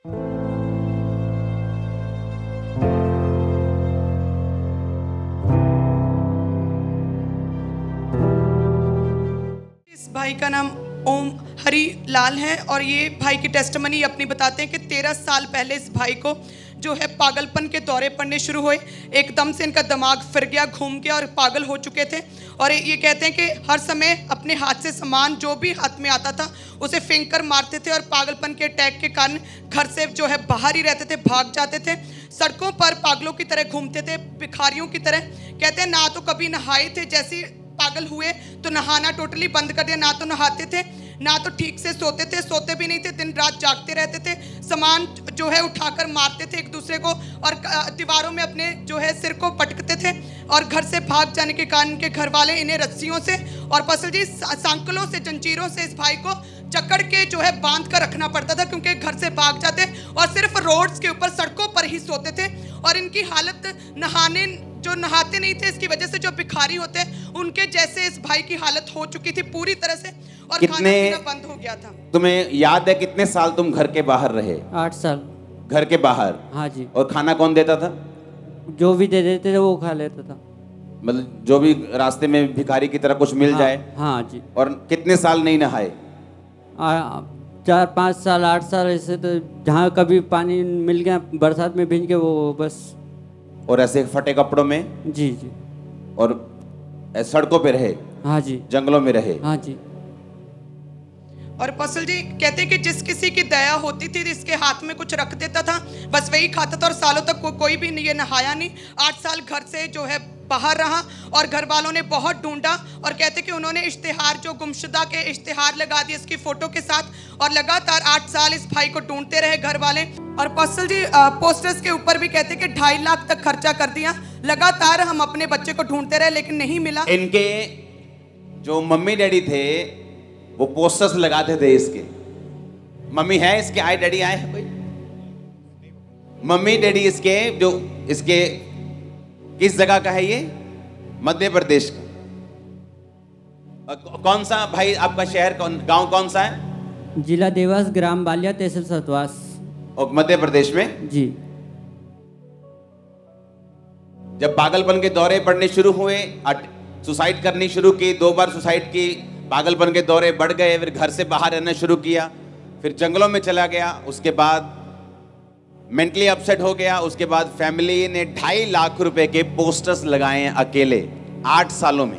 इस भाई का नाम ओम हरी लाल है और ये भाई की टेस्टमनी अपनी बताते हैं कि तेरह साल पहले इस भाई को जो है पागलपन के दौरे पड़ने शुरू हुए। एकदम से इनका दिमाग फिर गया, घूम गया और पागल हो चुके थे। और ये कहते हैं कि हर समय अपने हाथ से सामान जो भी हाथ में आता था, उसे फेंक कर मारते थे और पागलपन के अटैक के कारण घर से जो है बाहर ही रहते थे, भाग जाते थे। सड़कों पर पागलों की तरह घूमते थे, भिखारियों की तरह। कहते हैं, ना तो कभी नहाए थे जैसे पागल हुए तो नहाना टोटली बंद कर दिया, ना तो नहाते थे। ना तो ठीक से सोते थे, सोते भी नहीं थे, दिन रात जागते रहते थे, सामान जो है उठाकर मारते थे एक दूसरे को और दीवारों में अपने जो है सिर को पटकते थे और घर से भाग जाने के कारण के घर वाले इन्हें रस्सियों से और फ़सल जी सांकलों से, जंजीरों से इस भाई को जकड़ के जो है बाँध कर रखना पड़ता था क्योंकि घर से भाग जाते और सिर्फ़ रोड्स के ऊपर सड़कों पर ही सोते थे और इनकी हालत नहाने जो नहाते नहीं थे इसकी वजह से जो भिखारी होते उनके जैसे इस भाई की हालत हो चुकी थी पूरी तरह से और कितने- बंद हो गया था। तुम्हें याद है कितने साल तुम घर के बाहर रहे? आठ साल। घर के बाहर? हाँ जी। और खाना कौन देता था? जो भी दे देते थे वो खा लेता था। मतलब जो भी रास्ते में भिखारी की तरह कुछ मिल हाँ, जाए? हाँ जी। और कितने साल नहीं नहाए? आ, चार पाँच साल आठ साल ऐसे तो जहाँ कभी पानी मिल गया बरसात में भींज के वो बस और ऐसे फटे कपड़ों में? जी जी। और सड़कों पे रहे? हाँ जी। जंगलों में रहे? हाँ जी। और पसल जी कहते कि जिस किसी की दया होती थी इसके हाथ में कुछ रख देता था बस वही खाता था और सालों तक को, कोई भी नहीं ये नहाया नहीं। आठ साल घर से जो है बाहर रहा और घर वालों ने बहुत ढूंढा और कहते कि उन्होंने इश्तेहार, जो गुमशुदा के इश्तेहार लगा दिए इसकी फ़ोटो के साथ और लगातार आठ साल इस भाई को ढूंढते रहे घर वाले और पसल जी पोस्टर्स के ऊपर भी कहते कि ढाई लाख तक खर्चा कर दिया। लगातार हम अपने बच्चे को ढूंढते रहे, लेकिन नहीं मिला। इनके जो मम्मी डैडी थे, वो पोस्टर्स लगाते थे इसके। मम्मी है इसके? आए डैडी आए कोई? मम्मी डैडी इसके, जो इसके किस जगह का है ये? मध्य प्रदेश का। कौन सा भाई आपका शहर कौन गाँव कौन सा है? जिला देवास ग्राम बालिया तहसील सतवास। और मध्य प्रदेश में? जी। जब पागलपन के दौरे पड़ने शुरू हुए सुसाइड करनी शुरू की दो बार सुसाइड की पागलपन के दौरे बढ़ गए फिर घर से बाहर रहना शुरू किया फिर जंगलों में चला गया उसके बाद मेंटली अपसेट हो गया, उसके बाद फैमिली ने ढाई लाख रुपए के पोस्टर्स लगाए अकेले, आठ सालों में।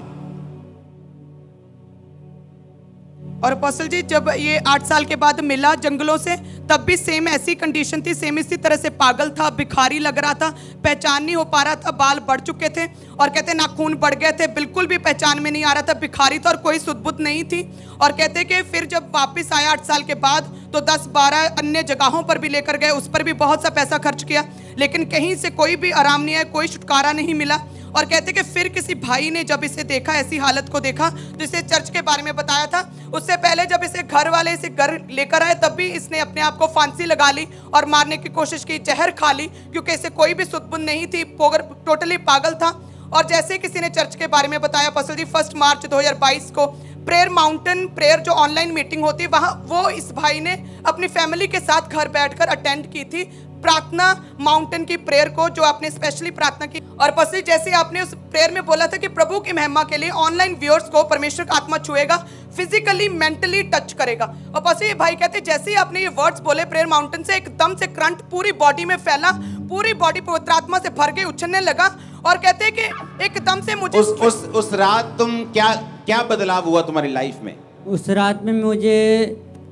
और पसल जी, जब ये आठ साल के बाद मिला जंगलों से, तब भी सेम ऐसी कंडीशन थी सेम इसी तरह से पागल था, भिखारी लग रहा था, पहचान नहीं हो पा रहा था, बाल बढ़ चुके थे, और कहते नाखून बढ़ गए थे, बिल्कुल भी पहचान में नहीं आ रहा था, भिखारी था और कोई सुदबुद नहीं थी। और कहते कि फिर जब वापस आया आठ साल के बाद तो दस बारह अन्य जगहों पर भी लेकर गए, उस पर भी बहुत सा पैसा खर्च किया। लेकिन कहीं से कोई भी आराम नहीं आया, कोई छुटकारा नहीं मिला। और कहते कि फिर किसी भाई ने जब इसे देखा, ऐसी हालत को देखा तो इसे चर्च के बारे में बताया था। उससे पहले जब इसे घर वाले इसे घर लेकर आए, तब भी इसने अपने आप को फांसी लगा ली और मारने की कोशिश की जहर खा ली, क्योंकि इसे कोई भी सुदबुद नहीं थी, पोगर टोटली पागल था। और जैसे किसी ने चर्च के बारे में बताया फ़सल जी, फ़र्स्ट मार्च 2022 को प्रेयर माउंटेन, प्रेयर जो ऑनलाइन मीटिंग होती है वहाँ वो इस भाई ने अपनी फैमिली के साथ घर बैठकर अटेंड की थी प्रार्थना माउंटेन की प्रेयर को, जो आपने स्पेशली प्रार्थना की। और पसी जैसे आपने उस प्रेयर में बोला था कि प्रभु की महिमा के लिए ऑनलाइन व्यूअर्स को परमेश्वर का आत्मा छुएगा फिजिकली मेंटली टच करेगा। और पसी ये भाई कहते, जैसे ही आपने ये वर्ड्स बोले, प्रेयर माउंटेन से एकदम से करंट पूरी बॉडी में फैला, पूरी बॉडी पवित्र आत्मा से भर के उछलने लगा और कहते हैं कि एकदम से मुझे उस उस उस रात तुम क्या क्या बदलाव हुआ तुम्हारी लाइफ में? उस रात में मुझे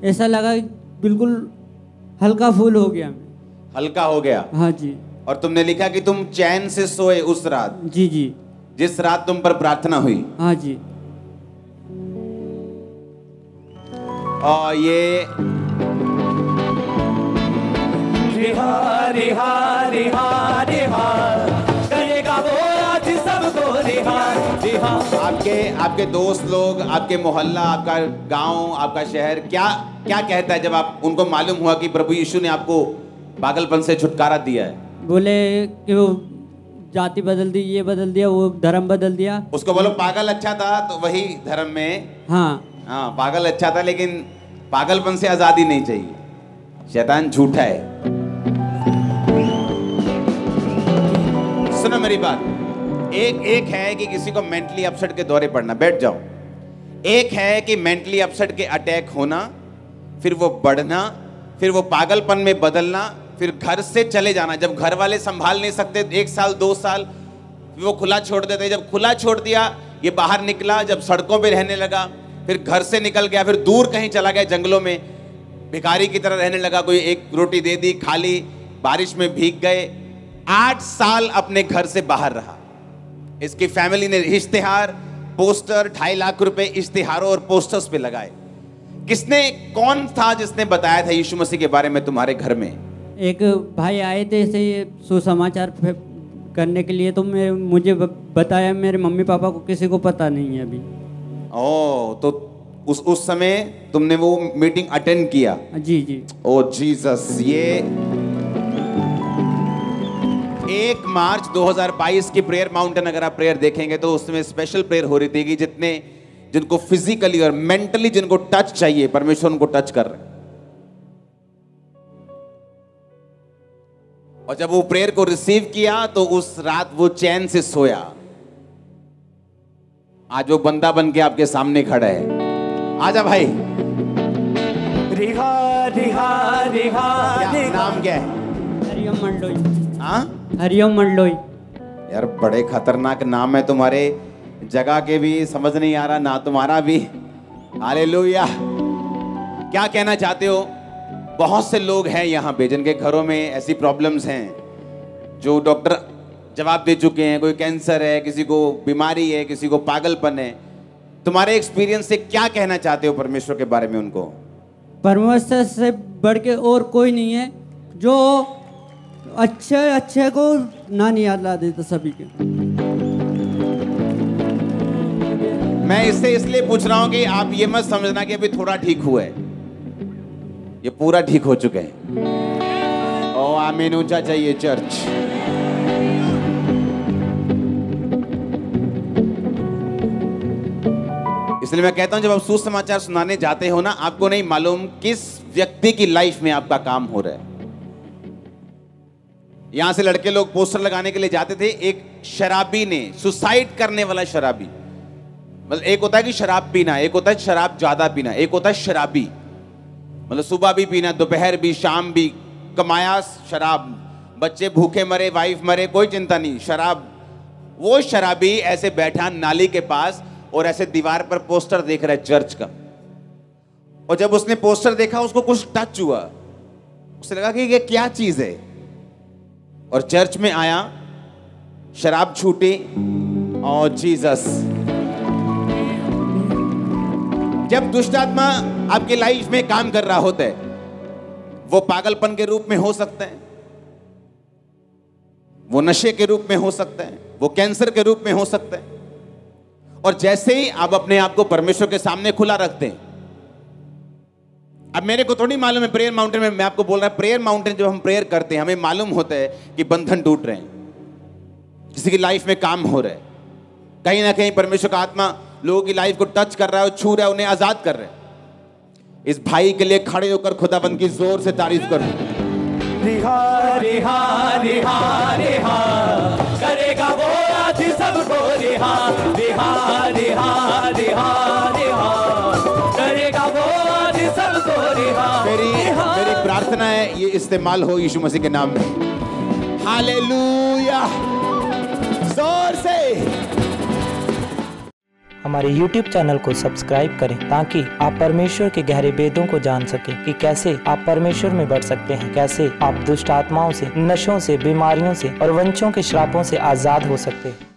ऐसा लगा बिल्कुल हल्का फूल हो गया हल्का हो गया? हाँ जी। और तुमने लिखा कि तुम चैन से सोए उस रात? जी जी। जिस रात तुम पर प्रार्थना हुई? हाँ जी। और ये रिहा रिहा रिहा। आपके आपके दोस्त लोग आपके मोहल्ला आपका गाँव आपका शहर क्या क्या कहता है जब आप उनको मालूम हुआ कि प्रभु यीशु ने आपको पागलपन से छुटकारा दिया है? बोले कि वो जाति बदल दी ये बदल दिया वो धर्म बदल दिया। उसको बोलो पागल अच्छा था तो वही धर्म में। हाँ। हाँ पागल अच्छा था लेकिन पागलपन से आज़ादी नहीं चाहिए। शैतान झूठा है। सुनो मेरी बात। एक एक है कि किसी को मेंटली अपसेट के दौरे पड़ना, बैठ जाओ। एक है कि मेंटली अपसेट के अटैक होना, फिर वो बढ़ना, फिर वो पागलपन में बदलना, फिर घर से चले जाना। जब घर वाले संभाल नहीं सकते, एक साल, दो साल वो खुला छोड़ देते जब खुला छोड़ दिया, ये बाहर निकला, जब सड़कों पे रहने लगा, फिर घर से निकल गया, फिर दूर कहीं चला गया जंगलों में, भिखारी की तरह रहने लगा, कोई एक रोटी दे दी खाली बारिश में भीग गए, आठ साल अपने घर से बाहर रहा। इसकी फैमिली ने इश्तिहार पोस्टर ढाई लाख रुपए इश्तिहारों और पोस्टर्स पे लगाए। किसने कौन था जिसने बताया था यीशु मसीह के बारे में तुम्हारे घर में? एक भाई आए थे ऐसे सुसमाचार करने के लिए तो मैं मुझे बताया मेरे मम्मी पापा को किसी को पता नहीं है अभी। ओ तो उस उस समय तुमने वो मीटिंग अटेंड किया? जी जी। ओ जीसस ये एक मार्च 2022 की प्रेयर माउंटेन अगर आप प्रेयर देखेंगे तो उसमें स्पेशल प्रेयर हो रही थी जितने जिनको फिजिकली और मेंटली जिनको टच चाहिए परमेश्वर उनको टच कर रहे हैं। और जब वो प्रेयर को रिसीव किया तो उस रात वो चैन से सोया। आज वो बंदा बन के आपके सामने खड़ा है। आजा भाई। रिहा रिहा रिहा नाम क्या है? हरिओम मंडलोई यार बड़े खतरनाक नाम है तुम्हारे। जगह के भी समझ नहीं आ रहा ना तुम्हारा भी। हालेलुया। क्या कहना चाहते हो? बहुत से लोग हैं यहाँ पे जिनके घरों में ऐसी प्रॉब्लम्स हैं जो डॉक्टर जवाब दे चुके हैं कोई कैंसर है किसी को बीमारी है किसी को पागलपन है। तुम्हारे एक्सपीरियंस से क्या कहना चाहते हो परमेश्वर के बारे में उनको? परमेश्वर से बढ़ के और कोई नहीं है जो अच्छे अच्छे को ना नहीं याद ला देता सभी के। मैं इससे इसलिए पूछ रहा हूँ कि आप ये मत समझना कि अभी थोड़ा ठीक हुआ है। ये पूरा ठीक हो चुके हैं। ओ, आमीन, ऊँचा चाहिए चर्च। इसलिए मैं कहता हूँ, जब आप सुसमाचार सुनाने जाते हो ना, आपको नहीं मालूम किस व्यक्ति की लाइफ में आपका काम हो रहा है। यहाँ से लड़के लोग पोस्टर लगाने के लिए जाते थे, एक शराबी ने सुसाइड करने वाला शराबी। मतलब एक होता है कि शराब पीना, एक होता है शराब ज़्यादा पीना, एक होता है शराबी। मतलब सुबह भी पीना, दोपहर भी, शाम भी, कमाया शराब। बच्चे भूखे मरे वाइफ मरे, कोई चिंता नहीं, शराब। वो शराबी ऐसे बैठा नाली के पास और ऐसे दीवार पर पोस्टर देख रहा है चर्च का। और जब उसने पोस्टर देखा, उसको कुछ टच हुआ। उसे लगा कि ये क्या चीज़ है? और चर्च में आया, शराब छूटी और जीसस। जब दुष्ट आत्मा आपकी लाइफ में काम कर रहा होता है, वो पागलपन के रूप में हो सकता है, वो नशे के रूप में हो सकता है, वो कैंसर के रूप में हो सकता है, और जैसे ही आप अपने आप को परमेश्वर के सामने खुला रखते हैं अब मेरे को थोड़ी मालूम है प्रेयर माउंटेन में मैं आपको बोल रहा प्रेयर माउंटेन जब हम प्रेयर करते हैं, हमें मालूम होता है कि बंधन टूट रहे हैं किसी की लाइफ में काम हो रहा है। कहीं ना कहीं परमेश्वर का आत्मा लोगों की लाइफ को टच कर रहा है छू रहा है, उन्हें आज़ाद कर रहे है। इस भाई के लिए खड़े होकर खुदाबंद की ज़ोर से तारीफ़ करो। रिहा रिहा प्रार्थना है, ये इस्तेमाल हो यीशु मसीह के नाम में। हालेलुया। ज़ोर से। हमारे YouTube चैनल को सब्सक्राइब करें ताकि आप परमेश्वर के गहरे वेदों को जान सकें कि कैसे आप परमेश्वर में बढ़ सकते हैं, कैसे आप दुष्ट आत्माओं से, नशों से, बीमारियों से और वंशों के श्रापों से आज़ाद हो सकते हैं।